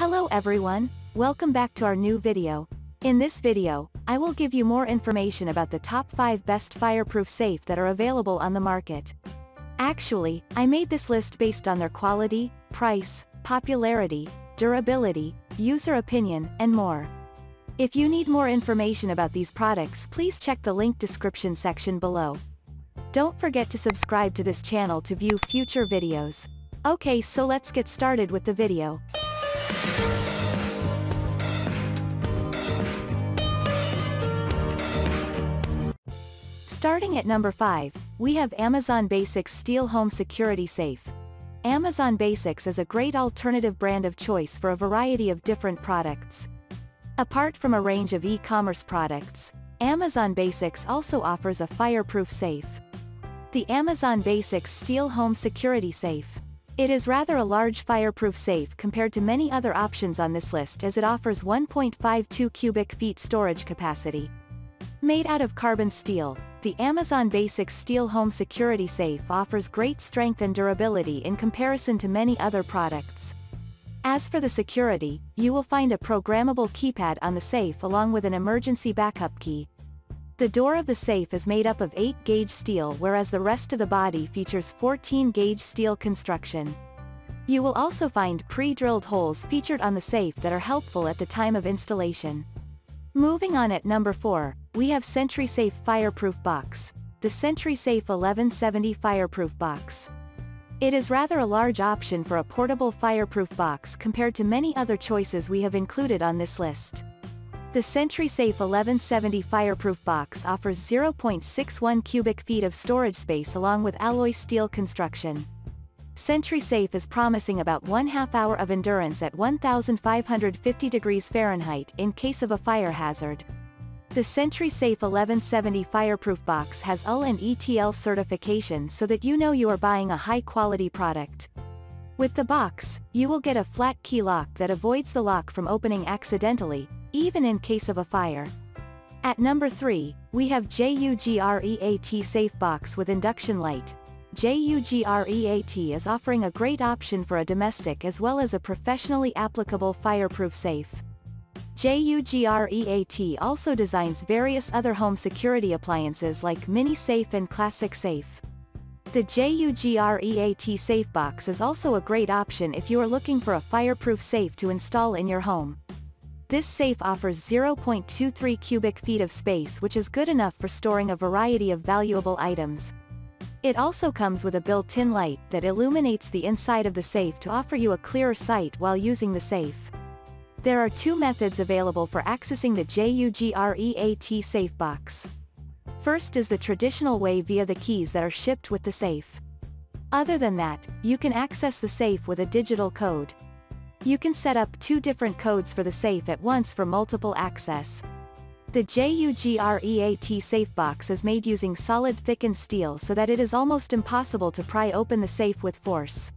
Hello everyone, welcome back to our new video. In this video, I will give you more information about the top 5 best fireproof safe that are available on the market. Actually, I made this list based on their quality, price, popularity, durability, user opinion, and more. If you need more information about these products please check the link description section below. Don't forget to subscribe to this channel to view future videos. Okay so let's get started with the video. Starting at number 5, we have Amazon Basics Steel Home Security Safe. Amazon Basics is a great alternative brand of choice for a variety of different products. Apart from a range of e-commerce products, Amazon Basics also offers a fireproof safe. The Amazon Basics Steel Home Security Safe. It is rather a large fireproof safe compared to many other options on this list as it offers 1.52 cubic feet storage capacity. Made out of carbon steel, the Amazon Basics Steel Home Security Safe offers great strength and durability in comparison to many other products. As for the security, you will find a programmable keypad on the safe along with an emergency backup key. The door of the safe is made up of 8-gauge steel whereas the rest of the body features 14-gauge steel construction. You will also find pre-drilled holes featured on the safe that are helpful at the time of installation. Moving on at number 4, we have SentrySafe Fireproof Box. The SentrySafe 1170 Fireproof Box. It is rather a large option for a portable fireproof box compared to many other choices we have included on this list. The SentrySafe 1170 Fireproof Box offers 0.61 cubic feet of storage space along with alloy steel construction. SentrySafe is promising about one half hour of endurance at 1550 degrees Fahrenheit in case of a fire hazard. The SentrySafe 1170 Fireproof Box has UL and ETL certification so that you know you are buying a high-quality product. With the box, you will get a flat key lock that avoids the lock from opening accidentally, even in case of a fire. At number 3, we have JUGREAT Safe Box with Induction Light. JUGREAT is offering a great option for a domestic as well as a professionally applicable fireproof safe. JUGREAT also designs various other home security appliances like Mini Safe and Classic Safe. The JUGREAT Safe Box is also a great option if you are looking for a fireproof safe to install in your home. This safe offers 0.23 cubic feet of space which is good enough for storing a variety of valuable items. It also comes with a built-in light that illuminates the inside of the safe to offer you a clearer sight while using the safe. There are two methods available for accessing the JUGREAT safe box. First is the traditional way via the keys that are shipped with the safe. Other than that, you can access the safe with a digital code. You can set up two different codes for the safe at once for multiple access. The JUGREAT safe box is made using solid thickened steel so that it is almost impossible to pry open the safe with force.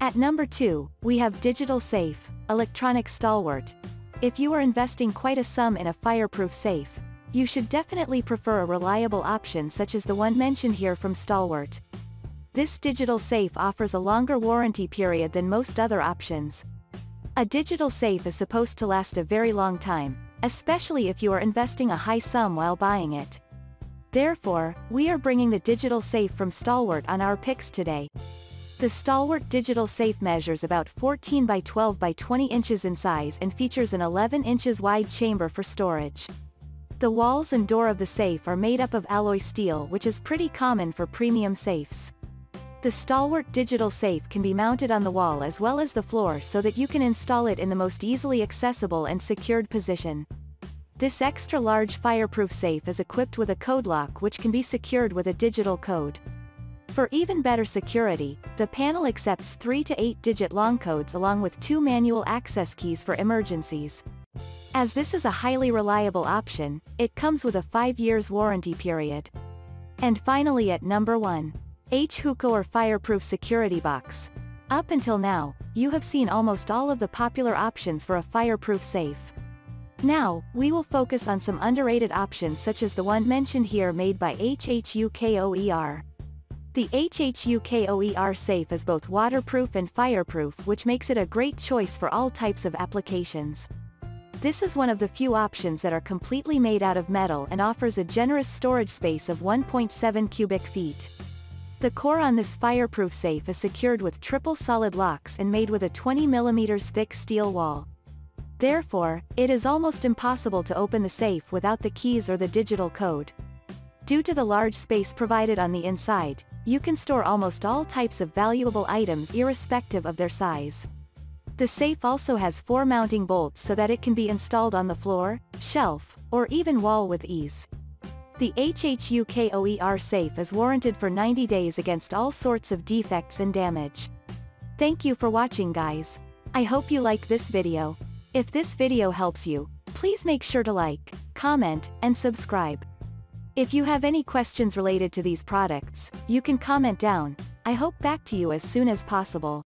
At number 2, we have Digital Safe, Electronic Stalwart. If you are investing quite a sum in a fireproof safe, you should definitely prefer a reliable option such as the one mentioned here from Stalwart. This digital safe offers a longer warranty period than most other options. A digital safe is supposed to last a very long time, especially if you are investing a high sum while buying it. Therefore, we are bringing the digital safe from Stalwart on our picks today. The Stalwart digital safe measures about 14 by 12 by 20 inches in size and features an 11 inches wide chamber for storage. The walls and door of the safe are made up of alloy steel which is pretty common for premium safes. The Stalwart digital safe can be mounted on the wall as well as the floor so that you can install it in the most easily accessible and secured position. This extra large fireproof safe is equipped with a code lock which can be secured with a digital code. For even better security, the panel accepts 3 to 8 digit long codes along with two manual access keys for emergencies. As this is a highly reliable option, it comes with a 5 years warranty period. And finally at number 1. H-Hukoer Fireproof Security Box. Up until now, you have seen almost all of the popular options for a fireproof safe. Now, we will focus on some underrated options such as the one mentioned here made by HHUKOER. The HHUKOER safe is both waterproof and fireproof which makes it a great choice for all types of applications. This is one of the few options that are completely made out of metal and offers a generous storage space of 1.7 cubic feet. The core on this fireproof safe is secured with triple solid locks and made with a 20 mm thick steel wall. Therefore, it is almost impossible to open the safe without the keys or the digital code. Due to the large space provided on the inside, you can store almost all types of valuable items irrespective of their size. The safe also has four mounting bolts so that it can be installed on the floor, shelf, or even wall with ease. The HHUKOER safe is warranted for 90 days against all sorts of defects and damage. Thank you for watching guys. I hope you like this video. If this video helps you, please make sure to like, comment, and subscribe. If you have any questions related to these products, you can comment down, I hope back to you as soon as possible.